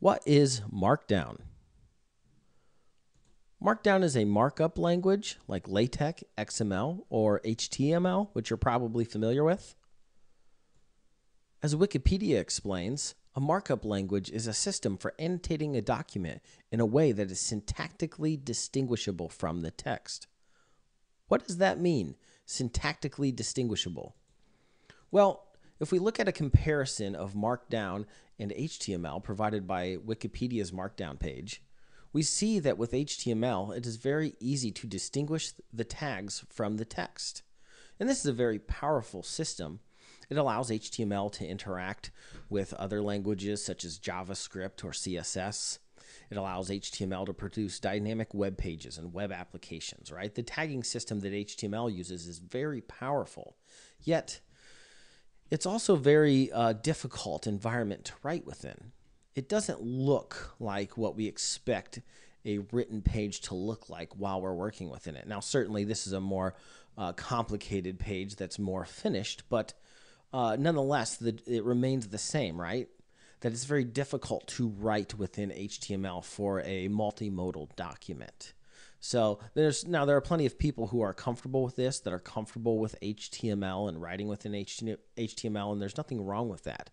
What is Markdown? Markdown is a markup language like LaTeX, XML, or HTML, which you're probably familiar with. As Wikipedia explains, a markup language is a system for annotating a document in a way that is syntactically distinguishable from the text. What does that mean, syntactically distinguishable? Well, if we look at a comparison of Markdown and HTML provided by Wikipedia's Markdown page, we see that with HTML, it is very easy to distinguish the tags from the text. And this is a very powerful system. It allows HTML to interact with other languages such as JavaScript or CSS. It allows HTML to produce dynamic web pages and web applications, right? The tagging system that HTML uses is very powerful. Yet, it's also very uh, difficult environment to write within. It doesn't look like what we expect a written page to look like while we're working within it. Now, certainly, this is a more uh, complicated page that's more finished, but uh, nonetheless, the, it remains the same, right? That it's very difficult to write within HTML for a multimodal document. So there's now there are plenty of people who are comfortable with this, that are comfortable with HTML and writing within HTML, and there's nothing wrong with that.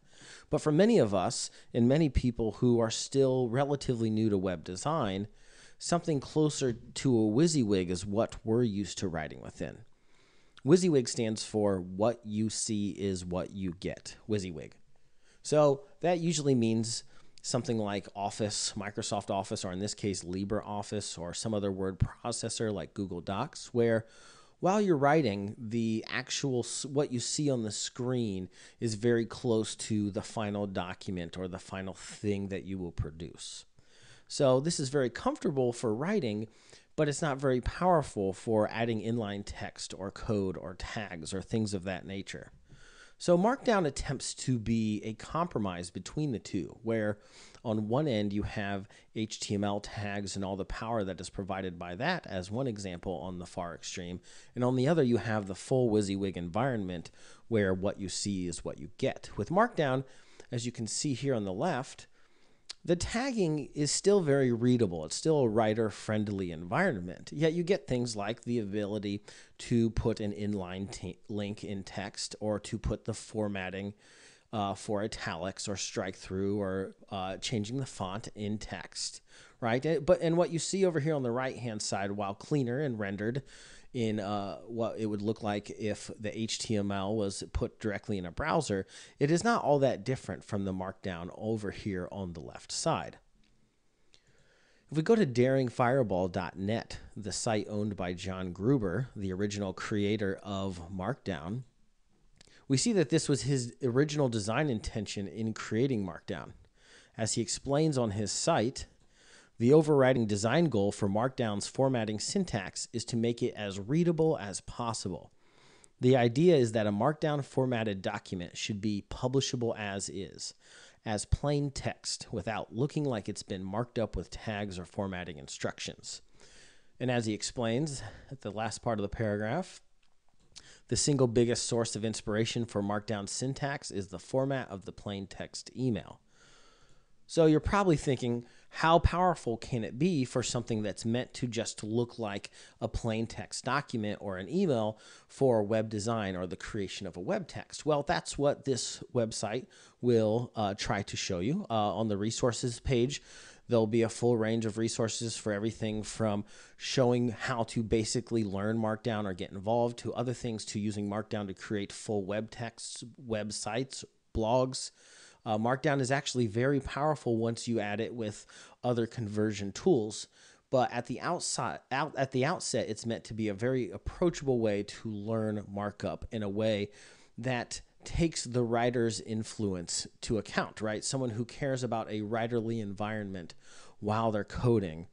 But for many of us and many people who are still relatively new to web design, something closer to a WYSIWYG is what we're used to writing within. WYSIWYG stands for what you see is what you get. WYSIWYG. So that usually means something like Office, Microsoft Office, or in this case, LibreOffice, or some other word processor like Google Docs, where while you're writing, the actual what you see on the screen is very close to the final document or the final thing that you will produce. So this is very comfortable for writing, but it's not very powerful for adding inline text or code or tags or things of that nature. So Markdown attempts to be a compromise between the two, where on one end you have HTML tags and all the power that is provided by that as one example on the far extreme, and on the other you have the full WYSIWYG environment where what you see is what you get. With Markdown, as you can see here on the left, the tagging is still very readable. It's still a writer friendly environment. Yet you get things like the ability to put an inline link in text or to put the formatting uh, for italics or strike through or uh, changing the font in text, right? But and what you see over here on the right hand side, while cleaner and rendered, in uh, what it would look like if the HTML was put directly in a browser, it is not all that different from the markdown over here on the left side. If we go to daringfireball.net, the site owned by John Gruber, the original creator of Markdown, we see that this was his original design intention in creating Markdown. As he explains on his site, the overriding design goal for Markdown's formatting syntax is to make it as readable as possible. The idea is that a Markdown formatted document should be publishable as is, as plain text, without looking like it's been marked up with tags or formatting instructions. And as he explains at the last part of the paragraph, the single biggest source of inspiration for Markdown syntax is the format of the plain text email. So you're probably thinking, how powerful can it be for something that's meant to just look like a plain text document or an email for web design or the creation of a web text? Well, that's what this website will uh, try to show you. Uh, on the resources page, there'll be a full range of resources for everything from showing how to basically learn Markdown or get involved to other things to using Markdown to create full web texts, websites, blogs. Uh, Markdown is actually very powerful once you add it with other conversion tools. But at the outside, out at the outset, it's meant to be a very approachable way to learn markup in a way that takes the writer's influence to account, right? Someone who cares about a writerly environment while they're coding.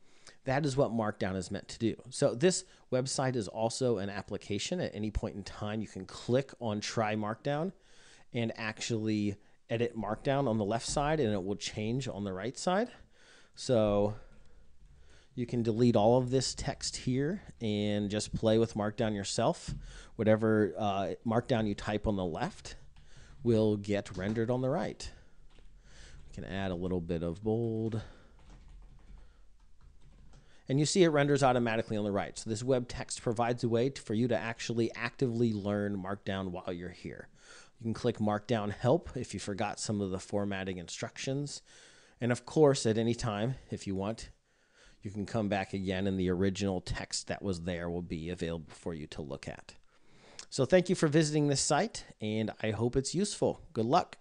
That is what Markdown is meant to do. So, this website is also an application. At any point in time, you can click on Try Markdown and actually edit markdown on the left side and it will change on the right side. So you can delete all of this text here and just play with markdown yourself. Whatever uh, markdown you type on the left will get rendered on the right. I can add a little bit of bold. And you see it renders automatically on the right. So this web text provides a way to, for you to actually actively learn Markdown while you're here. You can click Markdown Help if you forgot some of the formatting instructions. And of course, at any time, if you want, you can come back again and the original text that was there will be available for you to look at. So thank you for visiting this site, and I hope it's useful. Good luck.